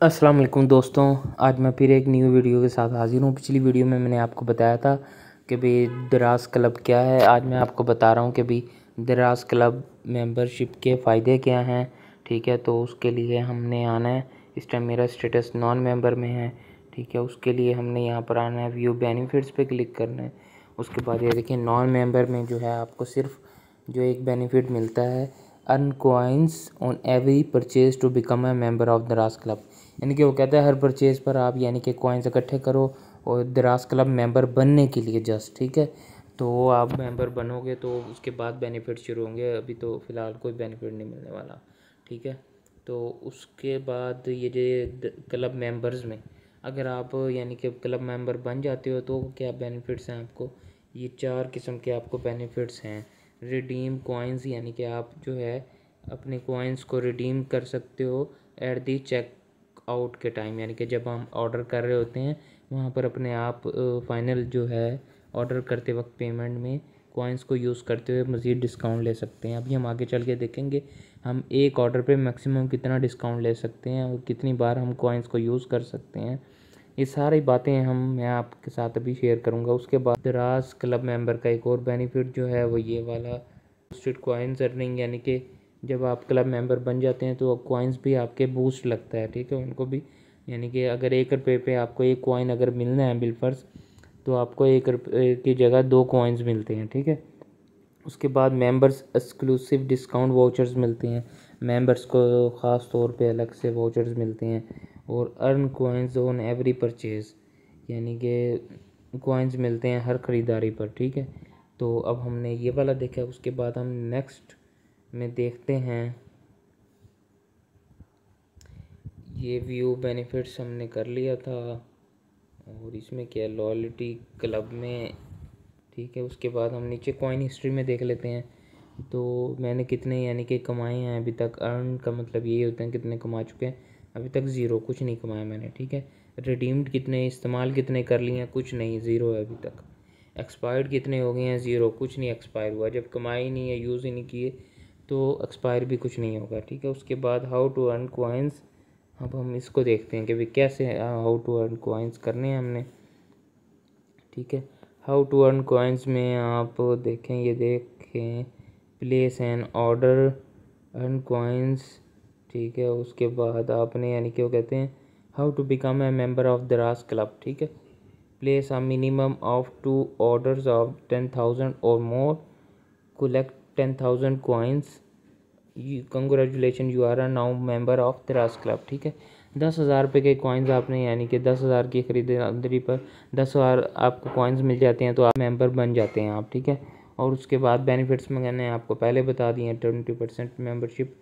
अस्सलाम वालेकुम दोस्तों, आज मैं फिर एक न्यू वीडियो के साथ हाजिर हूँ। पिछली वीडियो में मैंने आपको बताया था कि भाई दराज क्लब क्या है। आज मैं आपको बता रहा हूँ कि भाई दराज क्लब मेंबरशिप के फ़ायदे क्या हैं, ठीक है? तो उसके लिए हमने आना है। इस टाइम मेरा स्टेटस नॉन मेंबर में है, ठीक है? उसके लिए हमने यहाँ पर आना है। व्यू बेनिफिट्स पे क्लिक करना है। उसके बाद ये देखिए नॉन मेंबर में जो है आपको सिर्फ़ जो एक बेनिफिट मिलता है earn coins on every purchase to become a member of Daraz club. यानी कि वो कहता है, हर परचेज पर आप यानी कि कॉइन्स इकट्ठे करो और दराज क्लब मेंबर बनने के लिए जस्ट ठीक है? तो आप मेंबर बनोगे तो उसके बाद बेनिफिट शुरू होंगे। अभी तो फ़िलहाल कोई बेनिफिट नहीं मिलने वाला, ठीक है? तो उसके बाद ये जो क्लब मेंबर्स में अगर आप यानी कि क्लब मेंबर बन जाते हो तो क्या बेनिफिट्स हैं आपको? ये चार किस्म के आपको बेनिफिट्स हैं। रिडीम कॉइन्स यानी कि आप जो है अपने कॉइन्स को रिडीम कर सकते हो एट दी चेक आउट के टाइम यानी कि जब हम ऑर्डर कर रहे होते हैं, वहाँ पर अपने आप फाइनल जो है ऑर्डर करते वक्त पेमेंट में कॉइन्स को यूज़ करते हुए मज़ीद डिस्काउंट ले सकते हैं। अभी हम आगे चल के देखेंगे, हम एक ऑर्डर पे मैक्सिमम कितना डिस्काउंट ले सकते हैं और कितनी बार हम कॉइन्स को यूज़ कर सकते हैं। ये सारी बातें हम, मैं आपके साथ अभी शेयर करूँगा। उसके बाद दराज क्लब मेंबर का एक और बेनिफिट जो है, वो ये वाला स्ट्रीट कॉइन्स अर्निंग यानी कि जब आप क्लब मेंबर बन जाते हैं तो कॉइन्स भी आपके बूस्ट लगता है, ठीक है? उनको भी, यानी कि अगर एक रुपये पे आपको एक कॉइन अगर मिलना है बिलफर्स तो आपको एक रुपये की जगह दो कॉइन्स मिलते हैं, ठीक है? उसके बाद मेंबर्स एक्सक्लूसिव डिस्काउंट वाउचर्स मिलते हैं। मेंबर्स को ख़ास तौर पे अलग से वाउचर्स मिलते हैं और earn coins on every purchase यानी कि कॉइन्स मिलते हैं हर ख़रीदारी पर, ठीक है? तो अब हमने ये वाला देखा, उसके बाद हम नेक्स्ट में देखते हैं। ये व्यू बेनिफिट्स हमने कर लिया था और इसमें क्या है लॉयल्टी क्लब में, ठीक है, उसके बाद हम नीचे कॉइन हिस्ट्री में देख लेते हैं। तो मैंने कितने यानी कि कमाए हैं, अभी तक अर्न का मतलब यही होता है कितने कमा चुके हैं। अभी तक ज़ीरो कुछ नहीं कमाया मैंने, ठीक है। रिडीम्ड कितने, इस्तेमाल कितने कर लिए हैं, कुछ नहीं ज़ीरो है अभी तक। एक्सपायर्ड कितने हो गए हैं ज़ीरो कुछ नहीं एक्सपायर हुआ। जब कमाई नहीं है यूज़ ही नहीं किए तो एक्सपायर भी कुछ नहीं होगा, ठीक है? उसके बाद हाउ टू अर्न कोइंस अब हम इसको देखते हैं कि भाई कैसे हाउ टू अर्न कोइंस करने हैं हमने। ठीक है? हाउ टू अर्न कोइंस में आप देखें, ये देखें place an order earn coins ठीक है? उसके बाद आपने यानी कि वो कहते हैं how to become a member of Daraz club ठीक है? Place a minimum of two orders of ten thousand or more collect ten thousand coins congratulation you are are now member of Daraz club ठीक है? दस हज़ार रुपये के coins आपने, यानी कि दस हज़ार की खरीदारी पर दस हज़ार आपको कॉइन्स मिल जाते हैं तो आप मेंबर बन जाते हैं आप, ठीक है? और उसके बाद बेनिफिट्स में मैंने आपको पहले बता दिए हैं twenty percent membership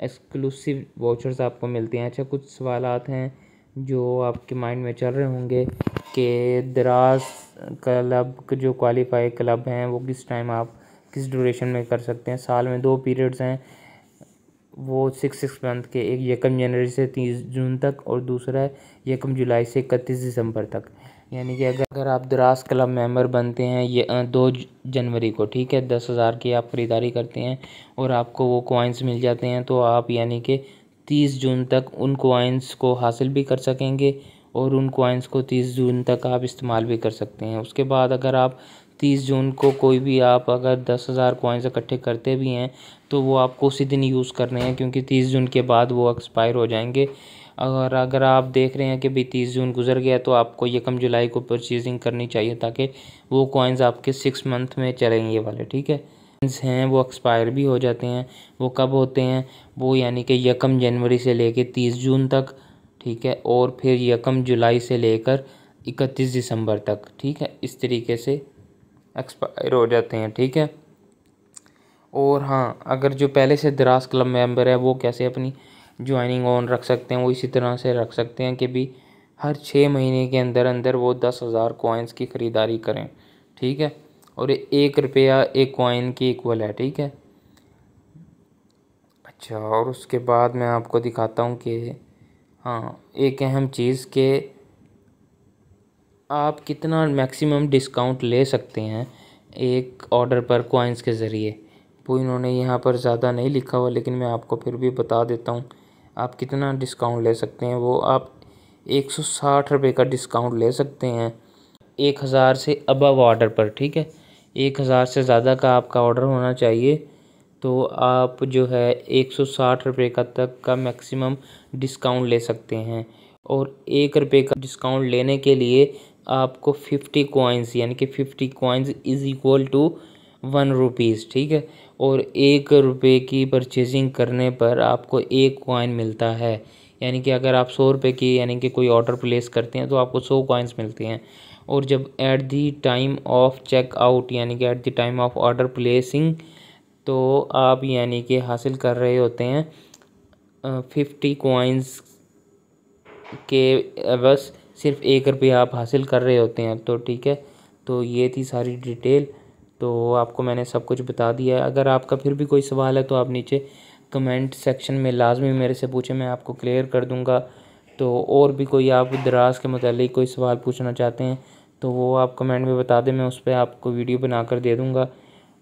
exclusive vouchers आपको मिलते हैं। अच्छा कुछ सवाल हैं जो आपके माइंड में चल रहे होंगे कि दराज क्लब जो क्वालिफाई क्लब हैं, वो किस टाइम आप किस ड्यूरेशन में कर सकते हैं? साल में दो पीरियड्स हैं। वो सिक्स सिक्स मंथ के, एक यकम जनवरी से तीस जून तक और दूसरा है यकम जुलाई से इकतीस दिसंबर तक। यानी कि अगर अगर आप दराज क्लब मेंबर बनते हैं, ये दो जनवरी को, ठीक है? दस हज़ार की आप ख़रीदारी करते हैं और आपको वो कॉइन्स मिल जाते हैं तो आप यानी कि तीस जून तक उन कॉइन्स को हासिल भी कर सकेंगे और उन कॉइन्स को तीस जून तक आप इस्तेमाल भी कर सकते हैं। उसके बाद अगर आप तीस जून को कोई भी आप अगर दस हज़ार कॉइन्स इकट्ठे करते भी हैं तो वो आपको उसी दिन यूज़ करने हैं, क्योंकि तीस जून के बाद वो एक्सपायर हो जाएँगे। और अगर आप देख रहे हैं कि भाई तीस जून गुजर गया तो आपको यकम जुलाई को परचेजिंग करनी चाहिए, ताकि वो कॉइन्स आपके सिक्स मंथ में चलेंगे वाले, ठीक है? हैं, वो एक्सपायर भी हो जाते हैं, वो कब होते हैं? वो यानी कि यकम जनवरी से लेकर तीस जून तक, ठीक है? और फिर यकम जुलाई से लेकर इकतीस दिसंबर तक, ठीक है? इस तरीके से एक्सपायर हो जाते हैं, ठीक है? और हाँ अगर जो पहले से दराज क्लब मेंबर है, वो कैसे अपनी ज्वाइनिंग ऑन रख सकते हैं? वो इसी तरह से रख सकते हैं कि भी हर छः महीने के अंदर अंदर वो दस हज़ार कॉइन्स की ख़रीदारी करें, ठीक है? और एक रुपया एक कोइन की इक्वल है, ठीक है? अच्छा और उसके बाद मैं आपको दिखाता हूँ कि हाँ एक अहम चीज़ के आप कितना मैक्सिमम डिस्काउंट ले सकते हैं एक ऑर्डर पर कॉइन्स के ज़रिए? वो इन्होंने यहाँ पर ज़्यादा नहीं लिखा हुआ, लेकिन मैं आपको फिर भी बता देता हूँ। आप कितना डिस्काउंट ले सकते हैं? वो आप एक सौ साठ रुपये का डिस्काउंट ले सकते हैं। एक हज़ार से अबव ऑर्डर पर, ठीक है? एक हज़ार से ज़्यादा का आपका ऑर्डर होना चाहिए तो आप जो है एक सौ साठ रुपये का तक का मैक्सिमम डिस्काउंट ले सकते हैं। और एक रुपये का डिस्काउंट लेने के लिए आपको फिफ्टी कॉइन्स यानी कि fifty coins is equal to one rupees ठीक है? और एक रुपये की परचेजिंग करने पर आपको एक कॉइन मिलता है। यानी कि अगर आप सौ रुपये की, यानी कि कोई ऑर्डर प्लेस करते हैं तो आपको सौ कॉइन्स मिलते हैं। और जब at the time of checkout यानी कि at the time of order placing तो आप यानी कि हासिल कर रहे होते हैं फिफ्टी कॉइन्स के बस सिर्फ़ एक रुपया आप हासिल कर रहे होते हैं तो ठीक है। तो ये थी सारी डिटेल तो आपको मैंने सब कुछ बता दिया है। अगर आपका फिर भी कोई सवाल है तो आप नीचे कमेंट सेक्शन में लाजमी मेरे से पूछें, मैं आपको क्लियर कर दूँगा। तो और भी कोई आप दराज के मतलब कोई सवाल पूछना चाहते हैं तो वो आप कमेंट में बता दें, मैं उस पर आपको वीडियो बना कर दे दूँगा।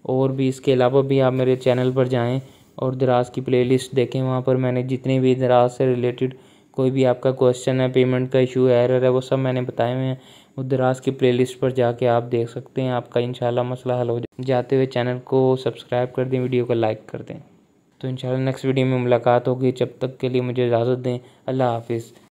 और भी इसके अलावा भी आप मेरे चैनल पर जाएँ और दराज की प्लेलिस्ट देखें, वहाँ पर मैंने जितने भी दराज से रिलेटेड कोई भी आपका क्वेश्चन है पेमेंट का इशू एरर है, वो सब मैंने बताए हुए हैं। वो दराज की प्लेलिस्ट पर जाके आप देख सकते हैं, आपका इंशाल्लाह मसला हल हो जाते हुए चैनल को सब्सक्राइब कर दें वीडियो को लाइक कर दें। तो इंशाल्लाह नेक्स्ट वीडियो में मुलाकात होगी, जब तक के लिए मुझे इजाज़त दें, अल्लाह हाफिज़।